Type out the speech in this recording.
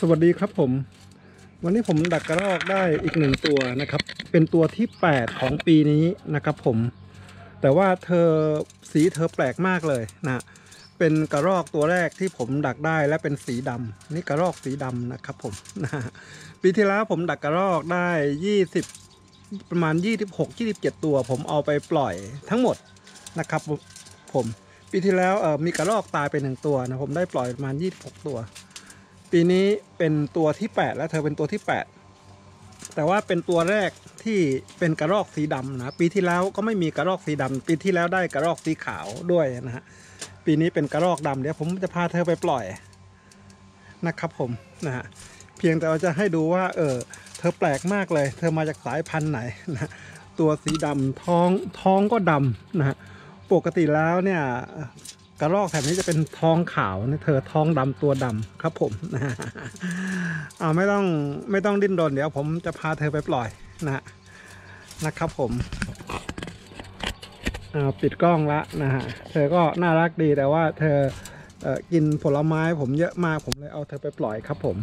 สวัสดีครับผม วันนี้ผมดักกระรอกได้อีกหนึ่งตัวนะครับ เป็นตัวที่ 8 ของปีนี้นะครับผม แต่ว่าเธอสีเธอแปลกมากเลยนะเป็นกระรอกตัวแรกที่ผมดักได้และเป็นสีดำนี่กระรอกสีดำนะครับผมนะปีที่แล้วผมดักกระรอกได้ 20 ประมาณ 26 27 ตัว ผมเอาไปปล่อยทั้งหมดนะครับผมปีที่แล้วมีกระรอกตายไปหนึ่งตัวนะผมได้ปล่อยประมาณ 26 ตัว ปีนี้เป็นตัวที่ 8 แล้วเธอเป็นตัวที่ 8 แต่ว่าเป็นตัวแรกที่เป็นกระรอกสีดำนะปีที่แล้วก็ไม่มีกระรอกสีดำปีที่แล้วได้กระรอกสีขาวด้วยนะฮะปีนี้เป็นกระรอกดำเดี๋ยวผมจะพาเธอไปปล่อยนะครับผมนะฮะเพียงแต่ว่าจะให้ดูว่า เออเธอแปลกมากเลย เธอมาจากสายพันธุ์ไหนนะตัวสีดำท้องท้องก็ดำนะฮะปกติแล้วเนี่ย กระรอกแถบนี้จะเป็นทองขาวนะเธอทองดำตัวดำครับผมนะเอ่าไม่ต้องไม่ต้องดิ้นรนเดี๋ยวผมจะพาเธอไปปล่อยนะนะครับผมอ่าปิดกล้องละนะฮะเธอก็น่ารักดีแต่ว่าเธอเออกินผลไม้ผมเยอะมากผมเลยเอาเธอไปปล่อยครับผม